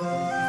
Bye.